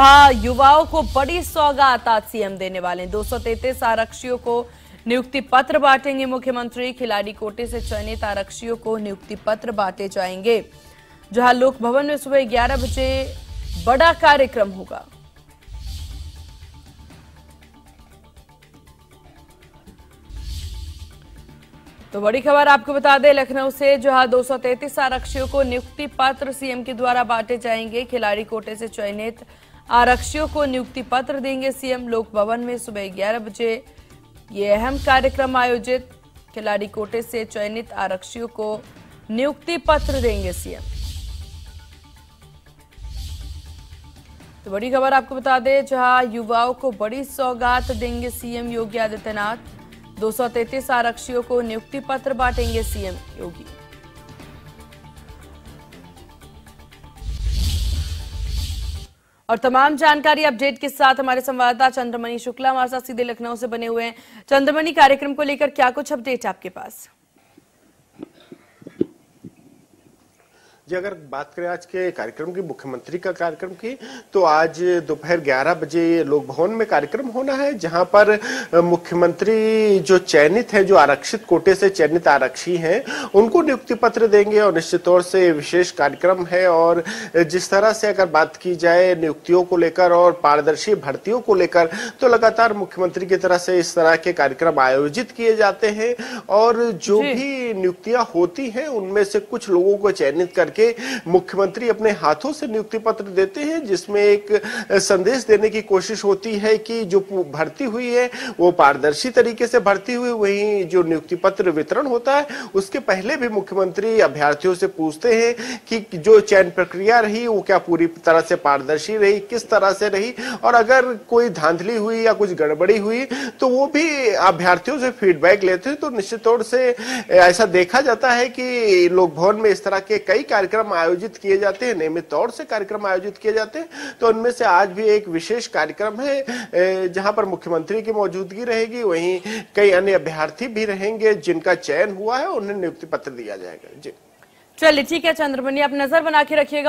जहाँ युवाओं को बड़ी सौगात आज सीएम देने वाले दो आरक्षियों को नियुक्ति पत्र बांटेंगे मुख्यमंत्री। खिलाड़ी कोटे से चयनित आरक्षियों को नियुक्ति पत्र बांटे जाएँगे। जहाँ लोक भवन में सुबह 11 बजे बड़ा कार्यक्रम होगा। तो बड़ी खबर आपको बता दें, लखनऊ से जहाँ 233 आरक्षियों को नियुक्ति पत्र सीएम के द्वारा बांटे जाएँगे। खिलाड़ी कोटे से चयनित आरक्षियों को नियुक्ति पत्र देंगे सीएम लोक भवन में सुबह ग्यारह बजे। ये अहम कार्यक्रम आयोजित। खिलाड़ी कोटे से चयनित आरक्षियों को नियुक्ति पत्र देंगे सीएम। तो बड़ी खबर आपको बता दें, जहाँ युवाओं को बड़ी सौगात देंगे सीएम योगी आदित्यनाथ। 233 आरक्षियों को नियुक्ति पत्र बांटेंगे सीएम योगी। और तमाम जानकारी अपडेट के साथ हमारे संवाददाता चंद्रमणि शुक्ला, हमारे साथ सीधे लखनऊ से बने हुए हैं। चंद्रमणि, कार्यक्रम को लेकर क्या कुछ अपडेट आपके पास? जी अगर बात करें आज के कार्यक्रम की मुख्यमंत्री का कार्यक्रम की तो आज दोपहर 11 बजे लोक भवन में कार्यक्रम होना है जहाँ पर मुख्यमंत्री जो चयनित है जो आरक्षित कोटे से चयनित आरक्षी हैं उनको नियुक्ति पत्र देंगे और निश्चित तौर से विशेष कार्यक्रम है। और जिस तरह से अगर बात की जाए नियुक्तियों को लेकर और पारदर्शी भर्तियों को लेकर तो लगातार मुख्यमंत्री की तरह से इस तरह के कार्यक्रम आयोजित किए जाते हैं। और जो। भी नियुक्तियाँ होती हैं उनमें से कुछ लोगों को चयनित करके करके मुख्यमंत्री अपने हाथों से नियुक्ति पत्र देते हैं, जिसमें एक संदेश देने की कोशिश होती है कि जो भर्ती हुई है, वो पारदर्शी तरीके से भर्ती हुई, वही जो नियुक्ति पत्र वितरण होता है, उसके पहले भी मुख्यमंत्री अभ्यर्थियों से पूछते हैं कि जो चयन प्रक्रिया रही, वो क्या पूरी तरह से पारदर्शी रही, किस तरह से रही, और अगर कोई धांधली हुई या कुछ गड़बड़ी हुई तो वो भी अभ्यर्थियों से फीडबैक लेते हैं। तो निश्चित तौर से ऐसा देखा जाता है कि लोक भवन में इस तरह के कई कार्यक्रम कार्यक्रम आयोजित किए जाते हैं, नियमित तौर से कार्यक्रम आयोजित किए जाते हैं। तो उनमें से आज भी एक विशेष कार्यक्रम है जहाँ पर मुख्यमंत्री की मौजूदगी रहेगी। वहीं कई अन्य अभ्यर्थी भी रहेंगे, जिनका चयन हुआ है, उन्हें नियुक्ति पत्र दिया जाएगा। जी। चलिए, ठीक है, चंद्रमणि, आप नज़र बना के रखिएगा।